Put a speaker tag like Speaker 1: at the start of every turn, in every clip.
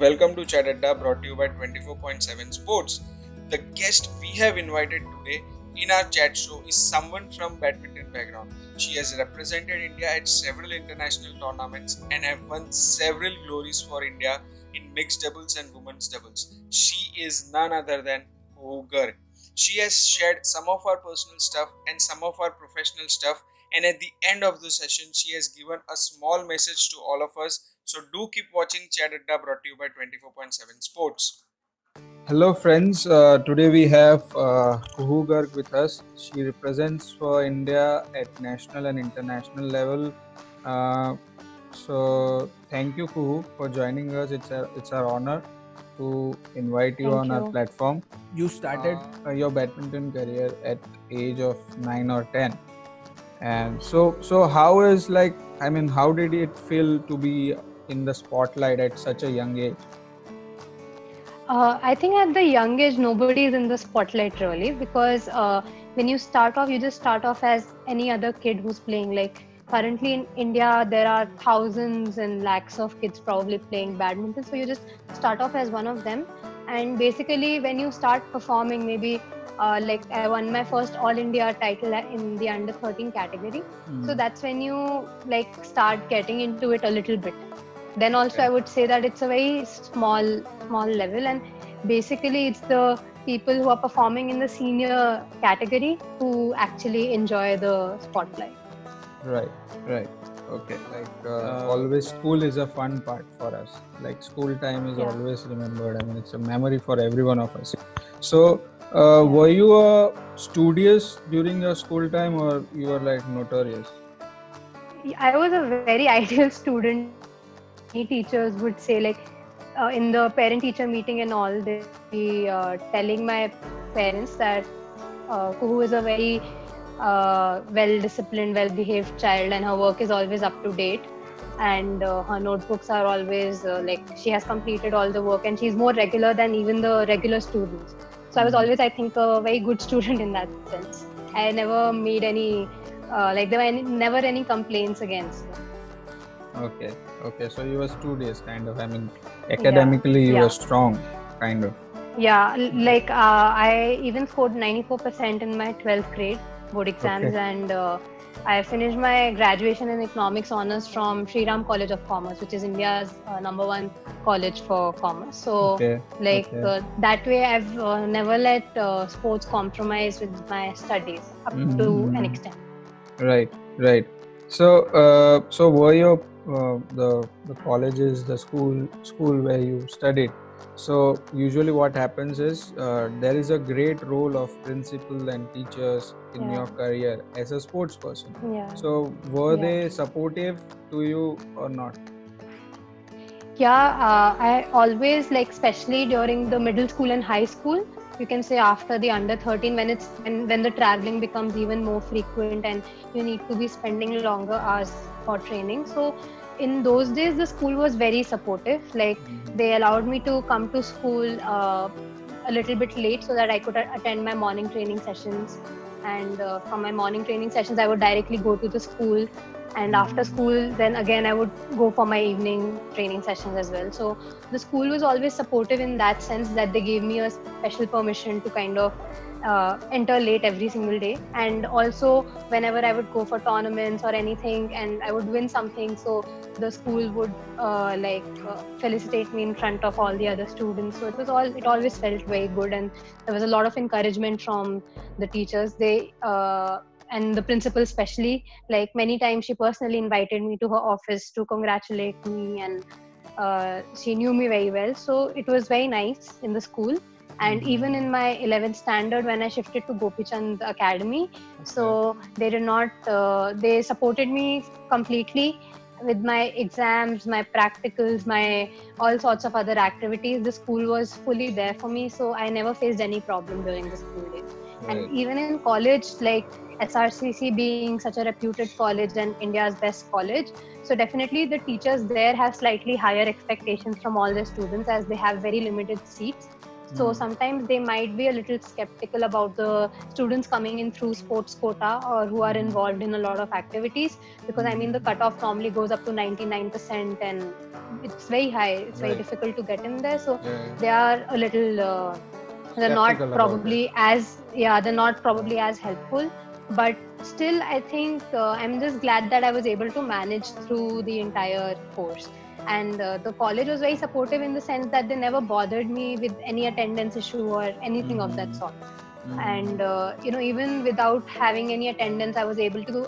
Speaker 1: Welcome to Chat Adda brought to you by 24.7 Sports. The guest we have invited today in our chat show is someone from badminton background. She has represented India at several international tournaments and have won several glories for India in mixed doubles and women's doubles. She is none other than Kuhoo She has shared some of her personal stuff and some of her professional stuff and at the end of the session she has given a small message to all of us so do keep watching chat adda brought to you by 24.7 sports. Hello friends. Uh, today we have uh, Kuhoo garg with us. She represents for india at national and international level. Uh, so thank you Kuhoo for joining us. It's a, it's our honor to invite you
Speaker 2: Thank
Speaker 1: on
Speaker 2: you.
Speaker 1: our platform. You started uh, your badminton career at age of 9 or 10 and so so how is like i mean how did it feel to be in the spotlight at such a young age
Speaker 2: Uh, I think at the young age, nobody is in the spotlight really because uh, when you start off, you just start off as any other kid who's playing. Like currently in India, there are thousands and lakhs of kids probably playing badminton. So you just start off as one of them. And basically, when you start performing, maybe uh, like I won my first All India title in the under 13 category. So that's when you like start getting into it a little bit. Then also,
Speaker 1: Okay.
Speaker 2: I would say that it's a very small small level. And basically it's the people who are performing in the senior category who actually enjoy the spotlight.
Speaker 1: Right right. Okay like uh, always school is a fun part for us. Like school time is
Speaker 2: Yeah.
Speaker 1: always remembered i mean it's a memory for every one of us. So uh, were you uh, studious during your school time or you were like notorious?
Speaker 2: I was a very ideal student many teachers would say like uh, in the parent teacher meeting and all they be uh, telling my parents that uh, Kuhoo is a very uh, well disciplined well behaved child and her work is always up to date. And uh, her notebooks are always uh, like she has completed all the work and she's more regular than even the regular students. So i was always i think a very good student in that sense. I never made any uh, like there were any, never any complaints against her.
Speaker 1: okay okay so you were studious kind of i mean academically you
Speaker 2: yeah.
Speaker 1: were strong kind of
Speaker 2: Yeah, like uh, I even scored 94% in my 12th grade board exams,
Speaker 1: Okay.
Speaker 2: and uh, I finished my graduation in economics honors from Sri Ram College of Commerce, which is India's uh, number one college for commerce. So,
Speaker 1: okay
Speaker 2: like
Speaker 1: okay.
Speaker 2: uh, that way, I've uh, never let uh, sports compromise with my studies up to
Speaker 1: Mhm.
Speaker 2: an extent.
Speaker 1: right right so uh, so were your uh, the the colleges the school school where you studied so usually what happens is uh, there is a great role of principal and teachers in
Speaker 2: Yeah.
Speaker 1: your career as a sports person
Speaker 2: Yeah.
Speaker 1: so were
Speaker 2: Yeah.
Speaker 1: they supportive to you or not
Speaker 2: yeah uh, i always like especially during the middle school and high school you can say after the under 13 when it's when, when the traveling becomes even more frequent and you need to be spending longer hours for training. So in those days the school was very supportive. Like they allowed me to come to school uh, a little bit late so that i could attend my morning training sessions. And uh, from my morning training sessions i would directly go to the school. And after school then again i would go for my evening training sessions as well. So the school was always supportive in that sense that they gave me a special permission to kind of uh, enter late every single day. And also whenever i would go for tournaments or anything and i would win something so the school would uh, like uh, felicitate me in front of all the other students. So it was all it always felt very good. And there was a lot of encouragement from the teachers. They uh, and the principal especially like many times she personally invited me to her office to congratulate me. And uh, she knew me very well. So it was very nice in the school and even in my 11th standard when i shifted to gopichand academy so they did not uh, they supported me completely with my exams my practicals my all sorts of other activities. The school was fully there for me so i never faced any problem during the school days.
Speaker 1: Right.
Speaker 2: and even in college like srcc being such a reputed college and india's best college so definitely the teachers there have slightly higher expectations from all their students as they have very limited seats so
Speaker 3: Hmm.
Speaker 2: sometimes they might be a little skeptical about the students coming in through sports quota or who are involved in a lot of activities because I mean the cutoff normally goes up to 99% and it's very high. It's very
Speaker 3: Right.
Speaker 2: difficult to get in there. So
Speaker 3: Yeah.
Speaker 2: they are a little uh, they're not
Speaker 3: Skeptical about
Speaker 2: probably as yeah they're not probably as helpful but still i think uh, i'm just glad that i was able to manage through the entire course and uh, the college was very supportive in the sense that they never bothered me with any attendance issue or anything of that sort
Speaker 3: Mhm.
Speaker 2: and uh, you know even without having any attendance i was able to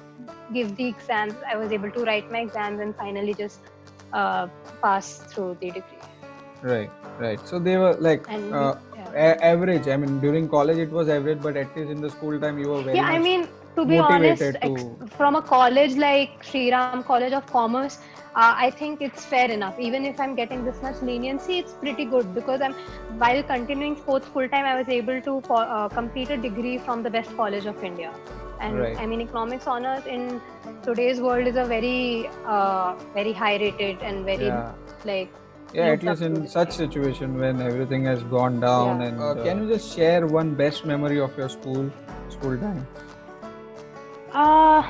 Speaker 2: give the exams i was able to write my exams and finally just uh, pass through the degree
Speaker 1: Right, right. So they were like
Speaker 2: and
Speaker 1: uh. A- average. I mean, during college it was average, but at least in the school time you were very
Speaker 2: yeah i mean to be honest
Speaker 1: motivated
Speaker 2: ex- from a college like Sri Ram College of Commerce uh, I think it's fair enough even if I'm getting this much leniency it's pretty good because I'm while continuing sports full time I was able to fo- uh, complete a degree from the best college of India and
Speaker 1: Right.
Speaker 2: I mean economics honors in today's world is a very uh, very high rated and very
Speaker 1: yeah.
Speaker 2: like
Speaker 1: Yeah, at least in such situation when everything has gone down.
Speaker 2: Yeah.
Speaker 1: And
Speaker 3: Uh,
Speaker 1: uh, can you just share one best memory of your school school time?
Speaker 2: Uh,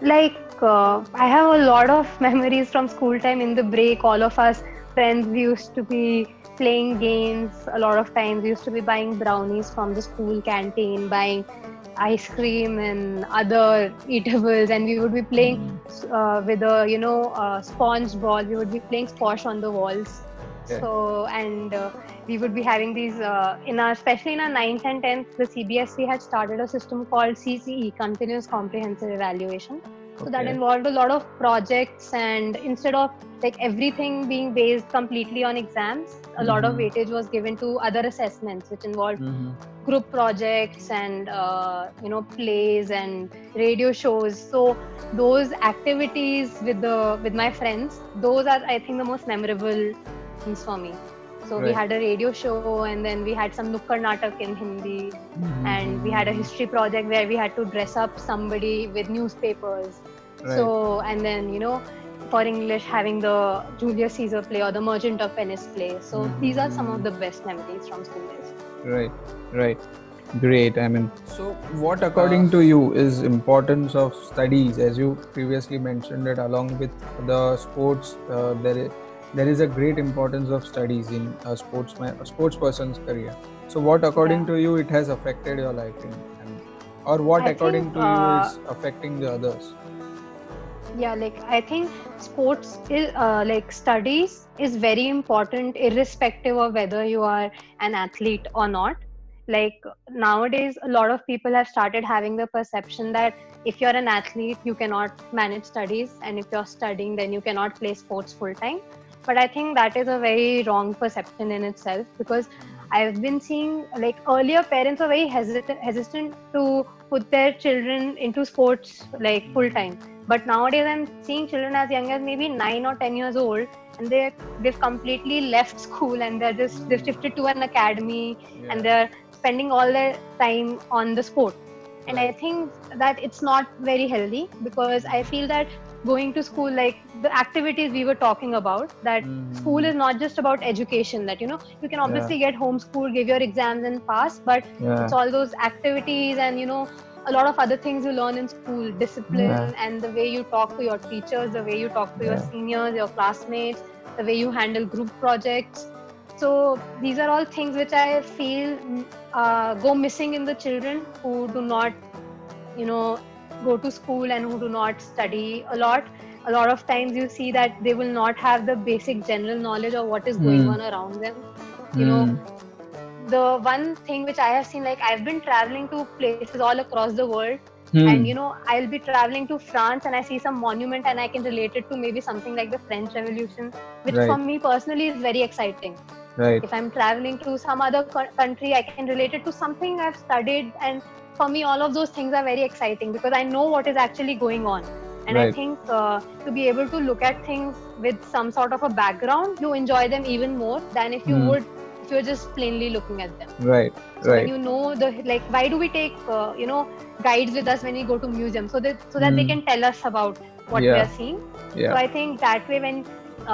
Speaker 2: like uh, I have a lot of memories from school time in the break. All of us friends we used to be playing games a lot of times. We used to be buying brownies from the school canteen, buying ice cream and other eatables, and we would be playing
Speaker 1: Mm-hmm.
Speaker 2: uh, with a you know uh, sponge ball. We would be playing squash on the walls.
Speaker 1: Yeah.
Speaker 2: So and uh, we would be having these uh, in our especially in our 9th and 10th the cbse had started a system called cce continuous comprehensive evaluation so that involved a lot of projects and instead of like everything being based completely on exams a lot of
Speaker 1: Mhm.
Speaker 2: weightage was given to other assessments which involved
Speaker 1: Mhm.
Speaker 2: group projects and uh, you know plays and radio shows so those activities with the with my friends those are i think the most memorable things for me so we had a radio show and then we had some nukkad natak in hindi.
Speaker 1: Mhm.
Speaker 2: and we had a history project where we had to dress up somebody with newspapers.
Speaker 1: Right.
Speaker 2: so and then you know for english having the julius caesar play or the merchant of venice play. So
Speaker 1: Mhm.
Speaker 2: these are some of the best memories from school days
Speaker 1: right. Right. Great. I mean so what according to you is importance of studies? As you previously mentioned that along with the sports uh, there is there is a great importance of studies in a sportsman a sports person's career. So what according
Speaker 2: Yeah.
Speaker 1: to you it has affected your life in, and, or what
Speaker 2: I
Speaker 1: according
Speaker 2: think,
Speaker 1: to you
Speaker 2: uh,
Speaker 1: is affecting the others?
Speaker 2: Yeah like i think sports is uh, like studies is very important irrespective of whether you are an athlete or not. Like nowadays a lot of people have started having the perception that if you're an athlete you cannot manage studies and if you're studying then you cannot play sports full time but i think that is a very wrong perception in itself because i've been seeing like earlier parents were very hesitant hesitant to put their children into sports like full time. But nowadays i'm seeing children as young as maybe 9 or 10 years old and they they've completely left school and they're just they've shifted to an academy and they're spending all their time on the sport. And i think that it's not very healthy because i feel that going to school like the activities we were talking about that
Speaker 1: Mhm.
Speaker 2: school is not just about education that you know you can obviously get homeschooled give your exams and pass but
Speaker 1: yeah
Speaker 2: it's all those activities and you know a lot of other things you learn in school discipline
Speaker 1: Yeah.
Speaker 2: and the way you talk to your teachers the way you talk to your seniors your classmates the way you handle group projects so these are all things which i feel uh, go missing in the children who do not you know go to school and who do not study a lot a lot of times you see that they will not have the basic general knowledge of what is going
Speaker 1: Hmm.
Speaker 2: on around them you know the one thing which i have seen like i've been traveling to places all across the world
Speaker 1: Hmm.
Speaker 2: and you know i'll be traveling to france and i see some monument and i can relate it to maybe something like the french revolution which
Speaker 1: Right.
Speaker 2: for me personally is very exciting
Speaker 1: right
Speaker 2: if i'm traveling to some other co- country i can relate it to something i've studied and for me all of those things are very exciting because i know what is actually going on. And i think uh, to be able to look at things with some sort of a background you enjoy them even more than if you
Speaker 1: Hmm.
Speaker 2: would if you're just plainly looking at them.
Speaker 1: Right
Speaker 2: so when
Speaker 1: right.
Speaker 2: you know the like why do we take uh, you know guides with us when we go to museums? So that so that they
Speaker 1: Hmm.
Speaker 2: can tell us about what we are seeing.
Speaker 1: Yeah.
Speaker 2: So i think that way when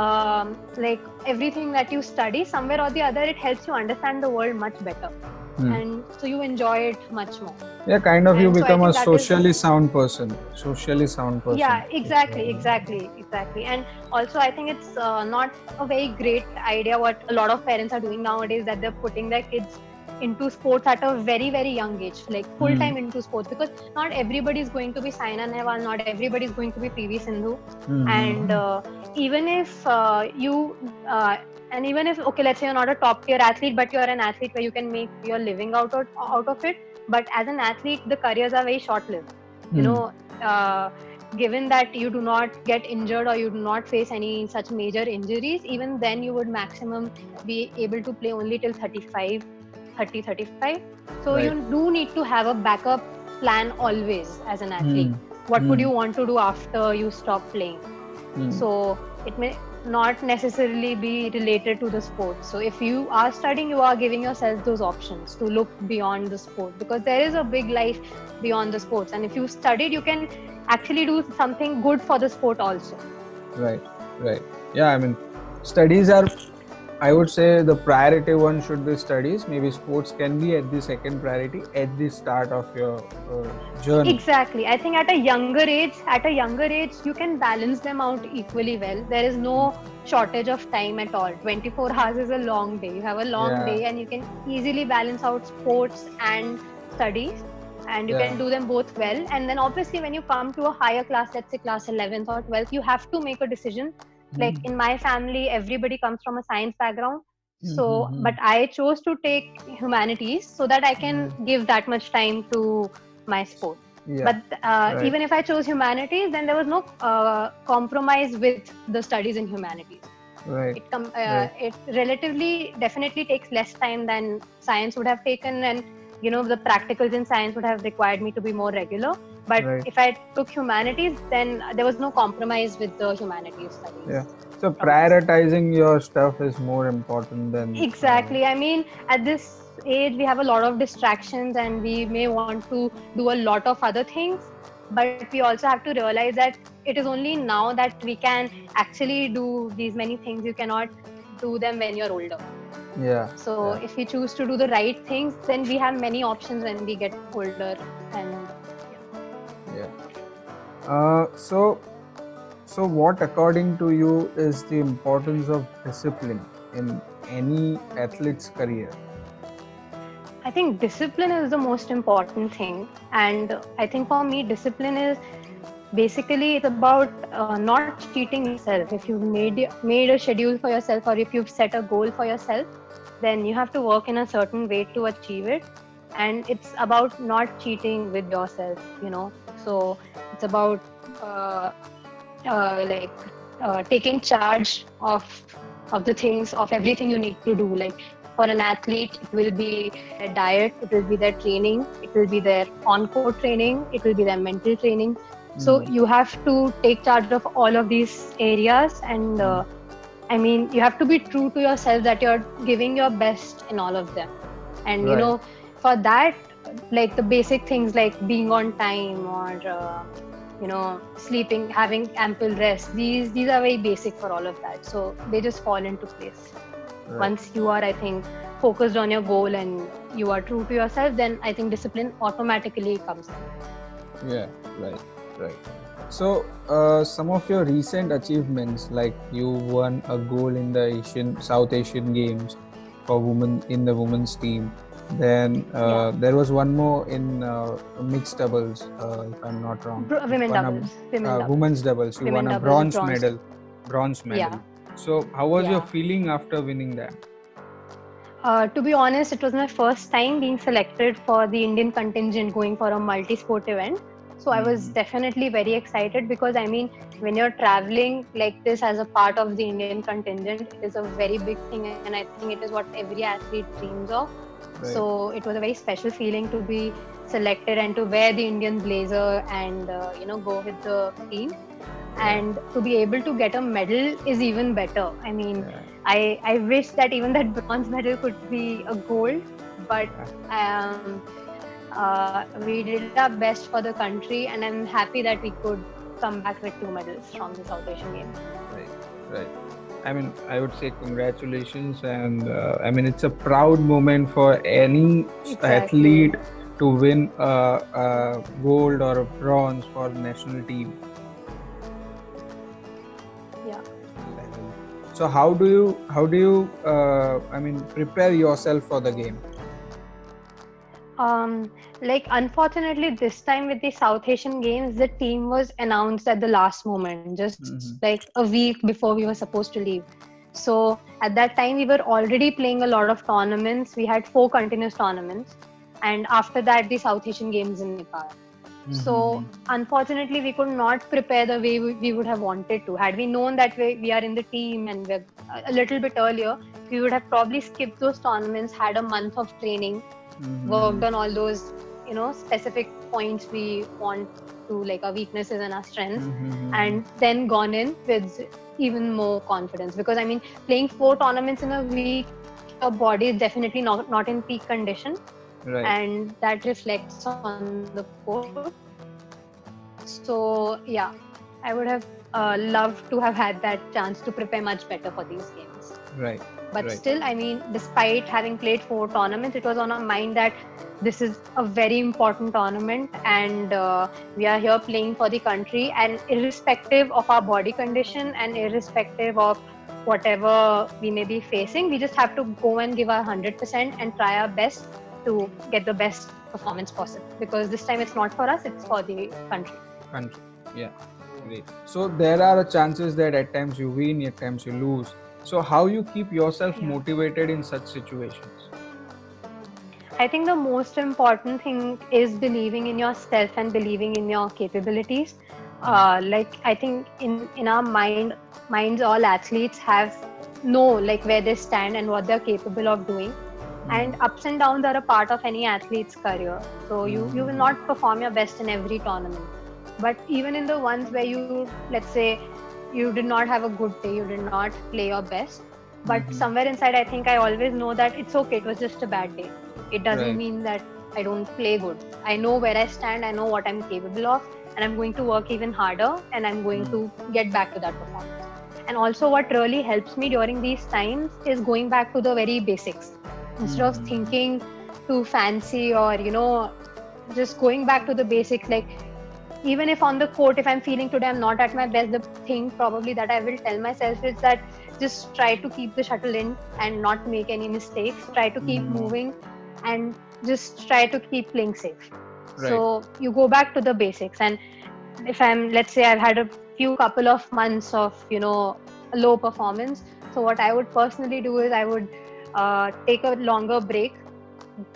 Speaker 2: um, like everything that you study somewhere or the other it helps you understand the world much better hmm. and so you enjoy it much more
Speaker 1: yeah kind of and you so become a socially is, sound person socially sound person
Speaker 2: yeah exactly exactly exactly and also i think it's uh, not a very great idea what a lot of parents are doing nowadays that they're putting their kids into sports at a very very young age like full time mm. into sports because not everybody is going to be Saina Nehwal not everybody is going to be PV Sindhu mm. and uh, even if uh, you uh, and even if okay let's say you're not a top tier athlete but you're an athlete where you can make your living out of, out of it but as an athlete the careers are very short lived mm. you know uh, given that you do not get injured or you do not face any such major injuries even then you would maximum be able to play only till 35 30 35 so right. you do need to have a backup plan always as an athlete mm. what mm. would hmm. you want to do after you stop playing so it may not necessarily be related to the sport. So if you are studying you are giving yourself those options to look beyond the sport because there is a big life beyond the sports. And if you studied you can actually do something good for the sport also.
Speaker 1: Right right. Yeah i mean studies are I would say the priority one should be studies. Maybe sports can be at the second priority at the start of your uh, journey.
Speaker 2: Exactly. I think at a younger age, at a younger age, you can balance them out equally well. There is no shortage of time at all. 24 hours is a long day. You have a long yeah. day, and you can easily balance out sports and studies and you yeah. can do them both well and then obviously when you come to a higher class let's say class 11th or 12th you have to make a decision like hmm. in my family everybody comes from a science background so mm-hmm. but i chose to take humanities so that i can give that much time to my sport yeah. but uh, right. even if i chose humanities then there was no uh, compromise with the studies in humanities
Speaker 1: right
Speaker 2: it com- uh, right. it relatively definitely takes less time than science would have taken and you know the practicals in science would have required me to be more regular but right. if i took humanities then there was no compromise with the humanities studies.
Speaker 1: Yeah. So prioritizing your stuff is more important than
Speaker 2: exactly. Uh, i mean at this age we have a lot of distractions and we may want to do a lot of other things. But we also have to realize that it is only now that we can actually do these many things. You cannot do them when you're older.
Speaker 1: Yeah.
Speaker 2: So
Speaker 1: yeah.
Speaker 2: if we choose to do the right things then we have many options when we get older and
Speaker 1: uh, so, so what according to you is the importance of discipline in any athlete's career?
Speaker 2: I think discipline is the most important thing, and I think for me, discipline is basically it's about uh, not cheating yourself. If you've made made a schedule for yourself, or if you've set a goal for yourself, then you have to work in a certain way to achieve it, and it's about not cheating with yourself. You know, so it's about uh, uh, like uh, taking charge of of the things of everything you need to do like for an athlete it will be their diet it will be their training it will be their on-court training it will be their mental training mm. so hmm. you have to take charge of all of these areas and uh, i mean you have to be true to yourself that you're giving your best in all of them and right. you know for that like the basic things like being on time or uh, you know sleeping having ample rest. These these are very basic for all of that. So they just fall into place. Right. once you are i think focused on your goal and you are true to yourself then i think discipline automatically comes
Speaker 1: in. Yeah right right. So uh, some of your recent achievements like you won a gold in the asian south asian games for women in the women's team then uh, yeah. there was one more in uh, mixed doubles, uh, if I'm not wrong.
Speaker 2: women doubles.
Speaker 1: A, women uh, doubles. Women's doubles. You women won a bronze, bronze, medal. Bronze medal. Yeah. So how was yeah. your feeling after winning that?
Speaker 2: Uh, to be honest, it was my first time being selected for the Indian contingent going for a multi-sport event. So I was hmm. definitely very excited because I mean, when you're traveling like this as a part of the Indian contingent, it is a very big thing, and I think it is what every athlete dreams of. So it was a very special feeling to be selected and to wear the Indian blazer and uh, you know go with the team. And to be able to get a medal is even better. I mean, yeah. I I wish that even that bronze medal could be a gold, but um, uh, we did our best for the country, and I'm happy that we could come back with two medals from the South Asian Games.
Speaker 1: Right, right. I mean, I would say congratulations, and uh, I mean it's a proud moment for any
Speaker 2: Exactly.
Speaker 1: athlete to win a, a gold or a bronze for the national team.
Speaker 2: Yeah.
Speaker 1: So how do you how do you uh, I mean prepare yourself for the game?
Speaker 2: Um, like unfortunately, this time with the South Asian Games, the team was announced at the last moment, just
Speaker 1: Mhm.
Speaker 2: like a week before we were supposed to leave. So at that time, we were already playing a lot of tournaments. We had four continuous tournaments, and after that, the South Asian Games in Nepal. So unfortunately, we could not prepare the way we, we would have wanted to. Had we known that we, we are in the team and we're a little bit earlier, we would have probably skipped those tournaments, had a month of training,
Speaker 1: Mhm.
Speaker 2: worked on all those you know specific points we want to like our weaknesses and our strengths
Speaker 1: Mhm.
Speaker 2: and then gone in with even more confidence because i mean playing four tournaments in a week your body is definitely not not in peak condition
Speaker 1: right.
Speaker 2: and that reflects on the court so yeah i would have uh, loved to have had that chance to prepare much better for these games
Speaker 1: right.
Speaker 2: But
Speaker 1: Right.
Speaker 2: still i mean despite having played four tournaments it was on our mind that this is a very important tournament and uh, we are here playing for the country and irrespective of our body condition and irrespective of whatever we may be facing we just have to go and give our 100% and try our best to get the best performance possible because this time it's not for us it's for the country
Speaker 1: country. Yeah, great. So there are chances that at times you win, at times you lose. So how you keep yourself motivated in such situations?
Speaker 2: I think the most important thing is believing in yourself and believing in your capabilities. Uh, like I think in in our mind, minds, all athletes have know like where they stand and what they're capable of doing. And ups and downs are a part of any athlete's career. So you you will not perform your best in every tournament. But even in the ones where you let's say you did not have a good day, you did not play your best. But
Speaker 1: Mhm.
Speaker 2: somewhere inside, I think I always know that it's okay. It was just a bad day it doesn't
Speaker 1: Right.
Speaker 2: mean that I don't play good. I know where I stand, I know what I'm capable of, and I'm going to work even harder and I'm going to get back to that performance. And also, what really helps me during these times is going back to the very basics. Instead of
Speaker 1: Mhm.
Speaker 2: thinking too fancy or, you know, just going back to the basics, like even if on the court, if I'm feeling today I'm not at my best, the thing probably that I will tell myself is that just try to keep the shuttle in and not make any mistakes. Try to keep
Speaker 1: Mhm.
Speaker 2: moving and just try to keep playing safe.
Speaker 1: Right.
Speaker 2: So you go back to the basics. And if I'm, let's say, I've had a few couple of months of, you know, low performance. So what I would personally do is I would uh, take a longer break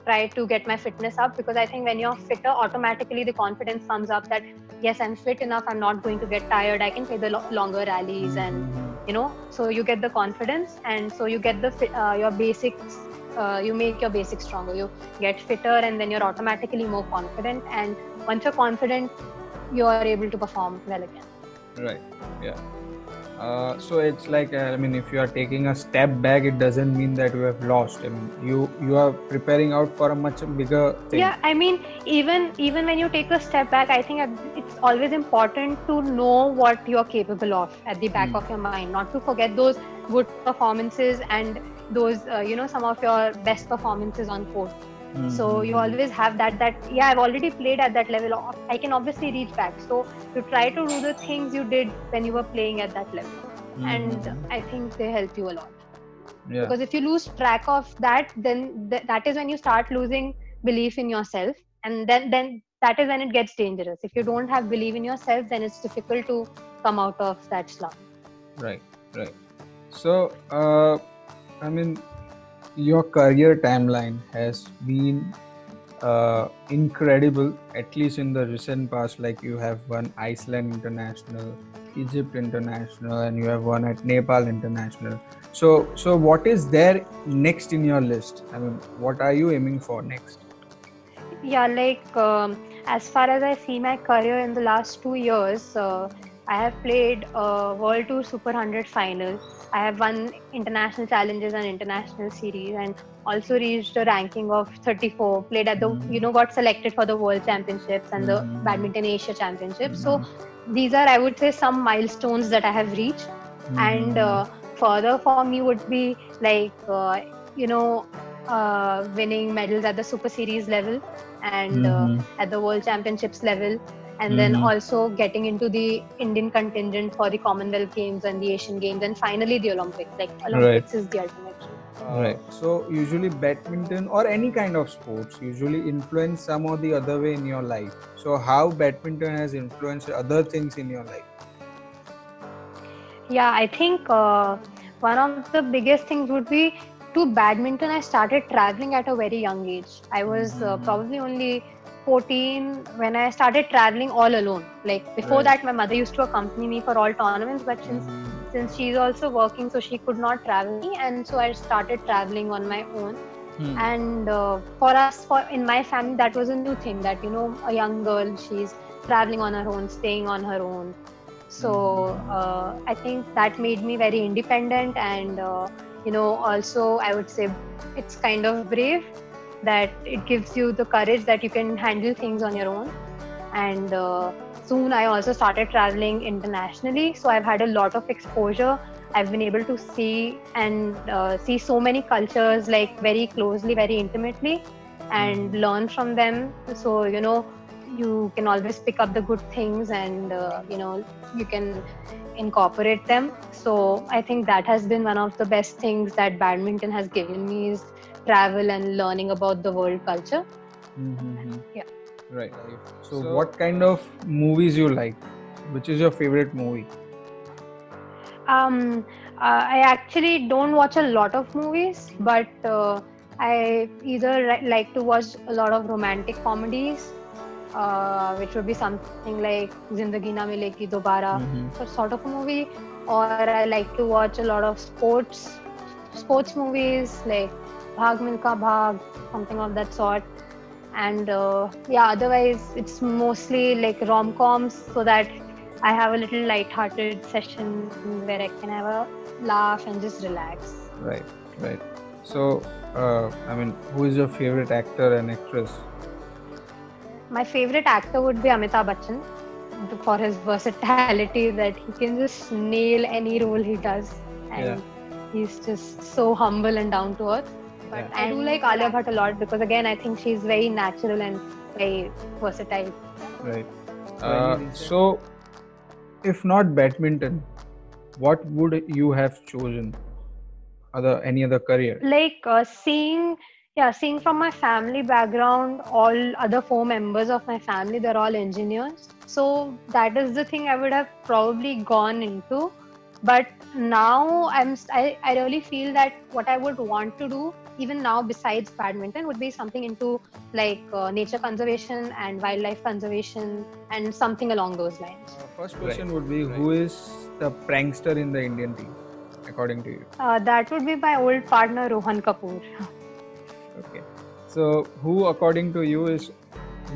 Speaker 2: try to get my fitness up because I think when you're fitter, automatically the confidence comes up that yes, I'm fit enough. I'm not going to get tired. I can play the lo- longer rallies, and you know, so you get the confidence, and so you get the uh, your basics. Uh, you make your basics stronger. You get fitter, and then you're automatically more confident. And once you're confident, you are able to perform well again.
Speaker 1: Right. Yeah. Uh, so it's like uh, I mean, if you are taking a step back, it doesn't mean that you have lost. I mean, you you are preparing out for a much bigger thing.
Speaker 2: yeah i mean even even when you take a step back i think it's always important to know what you're capable of at the back
Speaker 1: Hmm.
Speaker 2: of your mind not to forget those good performances and those uh, you know some of your best performances on court so you
Speaker 1: Mhm.
Speaker 2: always have that that yeah i've already played at that level i can obviously reach back so you try to do the things you did when you were playing at that level and
Speaker 1: Mhm.
Speaker 2: i think they help you a lot
Speaker 1: yeah.
Speaker 2: because if you lose track of that then th- that is when you start losing belief in yourself and then then that is when it gets dangerous if you don't have belief in yourself then it's difficult to come out of that slump
Speaker 1: Right, right. So, uh, I mean, your career timeline has been uh, incredible, at least in the recent past. Like, you have won Iceland International, Egypt International, and you have won at Nepal International. So, so what is there next in your list? I mean, what are you aiming for next?
Speaker 2: yeah like um, as far as i see my career in the last two years uh, i have played uh, world tour super 100 final i have won international challenges and international series and also reached a ranking of 34 played at the you know got selected for the world championships and the badminton asia championships so these are i would say some milestones that i have reached. And uh, further for me would be like uh, you know uh, winning medals at the super series level and uh, at the world championships level and
Speaker 1: Mhm.
Speaker 2: then also getting into the indian contingent for the commonwealth games and the asian games and finally the olympics like olympics is the ultimate dream.
Speaker 1: right so usually badminton or any kind of sports usually influence some or the other way in your life so how badminton has influenced other things in your life
Speaker 2: Yeah, I think uh, one of the biggest things would be to badminton. I started traveling at a very young age. I was uh,
Speaker 1: Mhm.
Speaker 2: probably only 14 when I started traveling all alone. Like before
Speaker 1: Right.
Speaker 2: that, my mother used to accompany me for all tournaments, but since since she's also working, so she could not travel me, and so I started traveling on my own.
Speaker 1: Hmm.
Speaker 2: And uh, for us, for in my family, that was a new thing. That you know, a young girl, she's traveling on her own, staying on her own. So uh, I think that made me very independent, and uh, you know, also I would say it's kind of brave that it gives you the courage that you can handle things on your own. And uh, soon I also started traveling internationally, so I've had a lot of exposure. I've been able to see and uh, see so many cultures like very closely, very intimately, and learn from them. So you know, you can always pick up the good things, and uh, you know, you can incorporate them. So I think that has been one of the best things that badminton has given me is travel and learning about the world culture.
Speaker 1: Mhm.
Speaker 2: Yeah.
Speaker 1: Right. So, what kind of movies you like? Which is your favorite movie?
Speaker 2: Um, uh, I actually don't watch a lot of movies, but uh, I either ri- like to watch a lot of romantic comedies, uh, which would be something like Zindagi Na Milegi Dobara,
Speaker 1: Mhm.
Speaker 2: so sort of a movie, or I like to watch a lot of sports sports movies like Bhag Milkha Bhag, something of that sort. And uh, yeah, otherwise it's mostly like rom coms, so that I have a little light-hearted session where I can have a laugh and just relax.
Speaker 1: Right. Right. So, uh, I mean, who is your favorite actor and actress?
Speaker 2: My favorite actor would be Amitabh Bachchan for his versatility that he can just nail any role he does, and
Speaker 1: Yeah.
Speaker 2: he's just so humble and down to earth. But
Speaker 1: Yeah.
Speaker 2: I do like Alia Bhatt a lot because again I think she's very natural and very versatile.
Speaker 1: Right. Uh, so, if not badminton, what would you have chosen? Other any other career?
Speaker 2: Like uh, seeing, yeah, seeing from my family background, all other four members of my family they're all engineers. So that is the thing I would have probably gone into. But now I'm I, I really feel that what I would want to do even now besides badminton would be something into like uh, nature conservation and wildlife conservation and something along those lines.
Speaker 1: Uh, first question would be who is the prankster in the Indian team, according to you?
Speaker 2: Uh, that would be my old partner Rohan Kapoor.
Speaker 1: Okay. So, who, according to you, is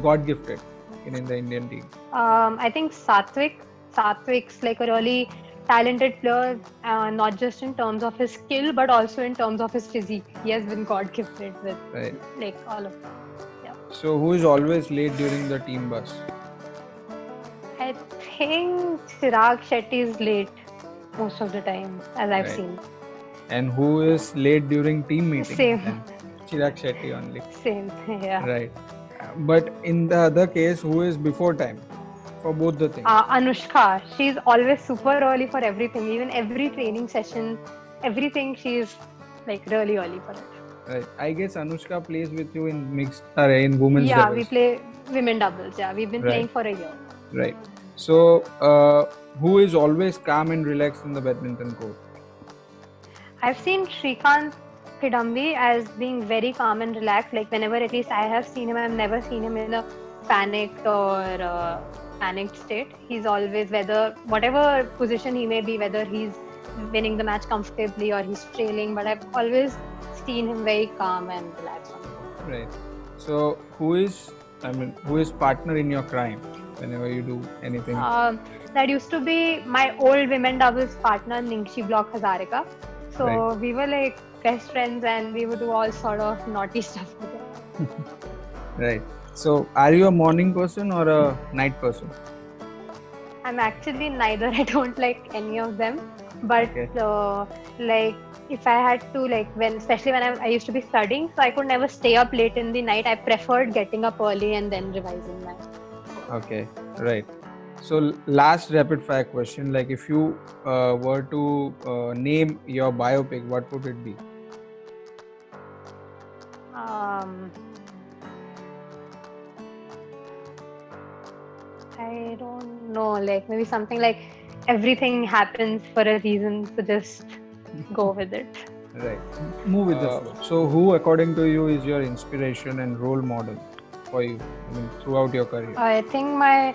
Speaker 1: God gifted in, in the Indian team?
Speaker 2: Um, I think Satvik. Satvik's like a really talented player, uh, not just in terms of his skill, but also in terms of his physique. He has been God gifted with
Speaker 1: Right.
Speaker 2: like all of them.
Speaker 1: So, who is always late during the team bus?
Speaker 2: I think Chirag Shetty is late most of the time, as I've
Speaker 1: Right.
Speaker 2: seen.
Speaker 1: And who is late during team meeting?
Speaker 2: Same.
Speaker 1: Chirag Shetty only.
Speaker 2: Same, yeah.
Speaker 1: Right. But in the other case, who is before time for both the things?
Speaker 2: Uh, Anoushka, she's always super early for everything. Even every training session, everything she's like really early for it.
Speaker 1: Right. I guess Anoushka plays with you in mixed or in women's
Speaker 2: yeah,
Speaker 1: doubles.
Speaker 2: we play women doubles. Yeah, we've been
Speaker 1: Right.
Speaker 2: playing for a year.
Speaker 1: Right. So, uh, who is always calm and relaxed in the badminton court?
Speaker 2: I've seen Srikanth Kidambi as being very calm and relaxed. Like whenever at least I have seen him, I've never seen him in a panicked or uh, panicked state. He's always whether whatever position he may be, whether he's winning the match comfortably or he's trailing, but I've always seen him very calm and relaxed.
Speaker 1: Right. So, who is, I mean, who is partner in your crime whenever you do anything?
Speaker 2: Um, that used to be my old women doubles partner Ningshi Block Hazarika. So
Speaker 1: Right.
Speaker 2: we were like best friends and we would do all sort of naughty stuff together.
Speaker 1: Right. So, are you a morning person or a night person?
Speaker 2: I'm actually neither. I don't like any of them. but okay. uh, like if i had to like when especially when I'm, I, used to be studying so i could never stay up late in the night i preferred getting up early and then revising my
Speaker 1: okay right so last rapid fire question like if you uh, were to uh, name your biopic what would it be
Speaker 2: um i don't know like maybe something like everything happens for a reason so just go with it
Speaker 1: right move with the uh, flow so who according to you is your inspiration and role model for you I mean, throughout your career
Speaker 2: i think my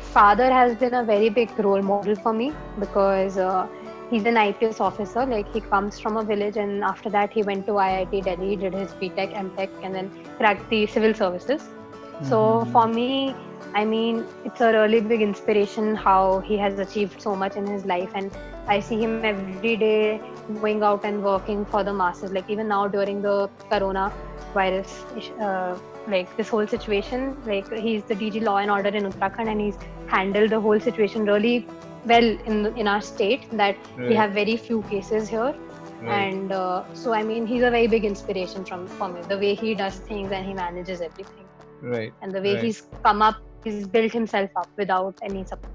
Speaker 2: father has been a very big role model for me because uh, he's an IPS officer. Like he comes from a village, and after that he went to IIT Delhi, did his BTech, MTech, and then cracked the civil services. Mm-hmm. So for me, I mean, it's a really big inspiration how he has achieved so much in his life, and I see him every day going out and working for the masses. Like even now during the Corona virus, uh, like this whole situation, like he's the DG Law and Order in Uttarakhand, and he's handled the whole situation really well in in our state. That right. we have very few cases here. Right. And uh, so, I mean, he's a very big inspiration from for me. The way he does things and he manages everything.
Speaker 1: Right.
Speaker 2: And the way
Speaker 1: right.
Speaker 2: he's come up he's built himself up without any support.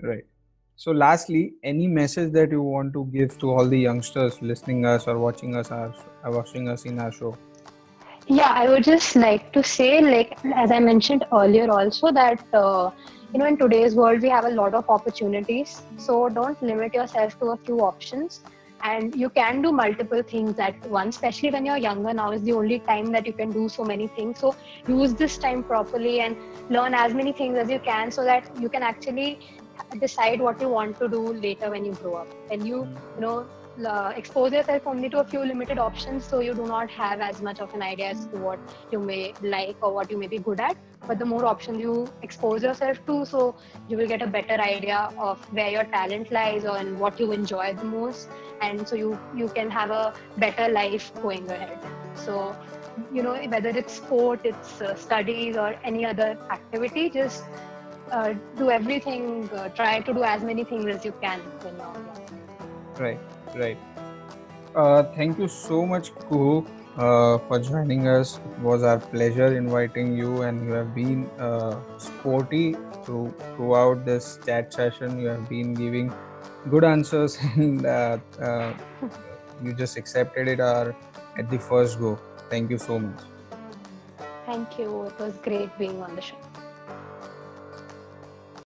Speaker 1: Right. So lastly any message that you want to give to all the youngsters listening us or watching us or watching us in our show?
Speaker 2: Yeah i would just like to say like as i mentioned earlier also that uh, you know in today's world we have a lot of opportunities. So don't limit yourself to a few options and you can do multiple things at once especially when you're younger. Now is the only time that you can do so many things. So use this time properly and learn as many things as you can so that you can actually decide what you want to do later when you grow up. And you you know uh, expose yourself only to a few limited options so you do not have as much of an idea as to what you may like or what you may be good at. But the more options you expose yourself to so you will get a better idea of where your talent lies or and what you enjoy the most. And so you you can have a better life going ahead. So you know whether it's sport it's uh, studies or any other activity just uh, do everything uh, try to do as many things as you can when you're young
Speaker 1: right Right. Uh, thank you so much, Kuhoo, uh, for joining us. It was our pleasure inviting you, and you have been uh, sporty through, throughout this chat session. You have been giving good answers, and uh, uh, you just accepted it uh, at the first go. Thank you so much.
Speaker 2: Thank you. It was great being on the show.